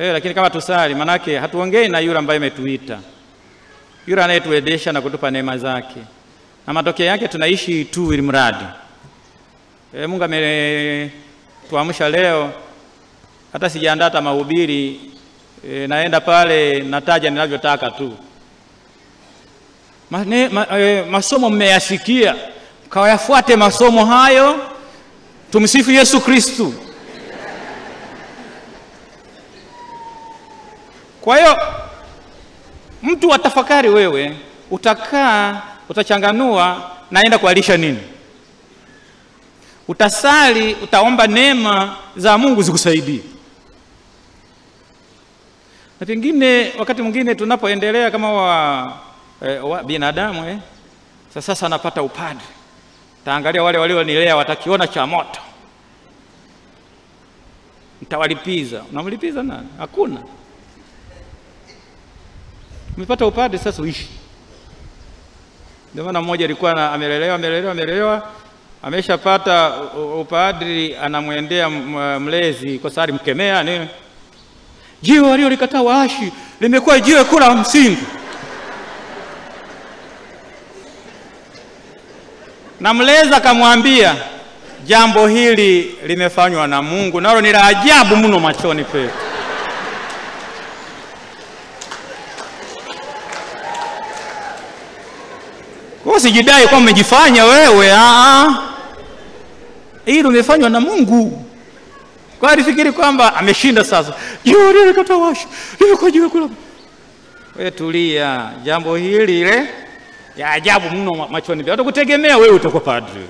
eh, lakini kama tusali, manake hatuongei na yule ambaye ametuita, yule anayetuendesha na kutupa neema zake, na matokeo yake tunaishi tu ili mradi eh, Mungu ametuamsha leo, hata sijaandaa hata mahubiri e, naenda pale nataja ninavyotaka tu. Ma, ne, ma, e, masomo mmeyasikia, kawayafuate masomo hayo. Tumsifu Yesu Kristu. Kwa hiyo mtu atafakari wewe utakaa, utachanganua, naenda kualisha nini? Utasali, utaomba neema za Mungu zikusaidie na pengine wakati mwingine tunapoendelea kama wa, eh, wa binadamu eh, sasa sasa napata upadre, taangalia wale walionilea watakiona cha moto, ntawalipiza Unamlipiza nani? Hakuna. Umepata upadre, sasa uishi. Ndio maana mmoja alikuwa amelelewa amelelewa amelelewa, ameshapata upadri, anamwendea mlezi kwa sababu alimkemea nini jiwe waliolikataa waashi limekuwa jiwe kula msingi. Na mlezi akamwambia jambo hili limefanywa na Mungu, nalo ni la ajabu mno machoni petu. Kwa usijidai kwamba umejifanya wewe, hili limefanywa na Mungu. Kwa alifikiri kwamba ameshinda sasa, Jua lile katawasha limekuwa jiwe kula. Wewe tulia, jambo hili ile ya ajabu mno machoni hata kutegemea wewe utakuwa padri.